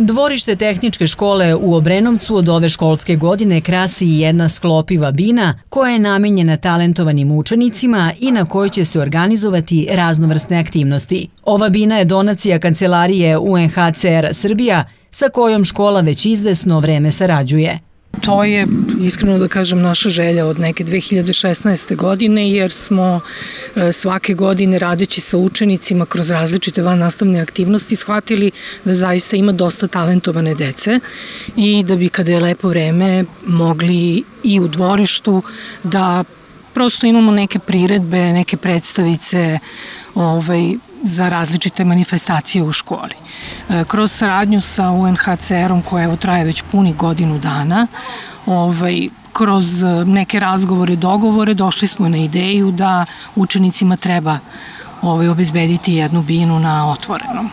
Dvorište tehničke škole u Obrenovcu od ove školske godine krasi i jedna sklopiva bina koja je namenjena talentovanim učenicima i na kojoj će se organizovati raznovrsne aktivnosti. Ova bina je donacija kancelarije UNHCR Srbija sa kojom škola već izvesno vreme sarađuje. To je, iskreno da kažem, naša želja od neke 2016. godine, jer smo e, svake godine radeći sa učenicima kroz različite van nastavne aktivnosti shvatili da zaista ima dosta talentovane dece i da bi kada je lepo vreme mogli i u dvorištu da prosto imamo neke priredbe, neke predstavice, ovaj, za različite manifestacije u školi. E, kroz saradnju sa UNHCR-om koja evo traje već puni godinu dana, ovaj, kroz neke razgovore, dogovore, došli smo na ideju da učenicima treba ovaj, obezbediti jednu binu na otvorenom.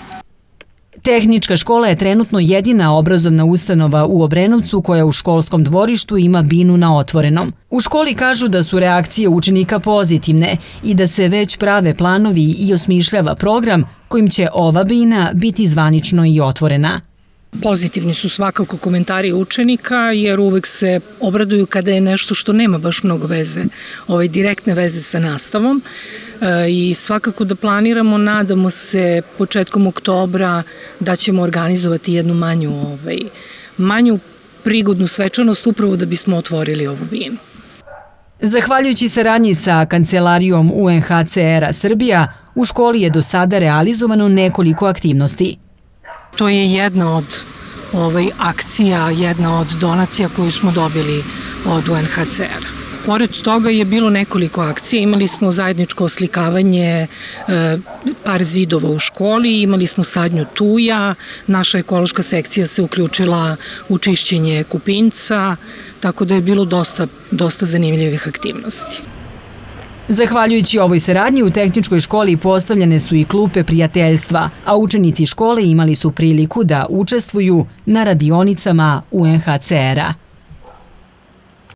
Tehnička škola je trenutno jedina obrazovna ustanova u Obrenovcu koja u školskom dvorištu ima binu na otvorenom. U školi kažu da su reakcije učenika pozitivne i da se već prave planovi i osmišljava program kojim će ova bina biti zvanično i otvorena. Pozitivni su svakako komentari učenika, jer uvek se obraduju kada je nešto što nema baš mnogo veze, ovaj, direktne veze sa nastavom. E, I svakako da planiramo, nadamo se početkom oktobra da ćemo organizovati jednu manju, ovaj, manju prigodnu svečanost upravo da bismo otvorili ovu binu. Zahvaljujući saradnji sa kancelarijom UNHCR-a Srbija, u školi je do sada realizovano nekoliko aktivnosti – To je jedna od ovaj, akcija, jedna od donacija koju smo dobili od UNHCR-a. Pored toga je bilo nekoliko akcija, imali smo zajedničko oslikavanje e, par zidova u školi, imali smo sadnju tuja, naša ekološka sekcija se uključila u čišćenje kupinca, tako da je bilo dosta, dosta zanimljivih aktivnosti. Zahvaljujući ovoj saradnji u tehničkoj školi postavljene su i klupe prijateljstva, a učenici škole imali su priliku da učestvuju na radionicama UNHCR-a.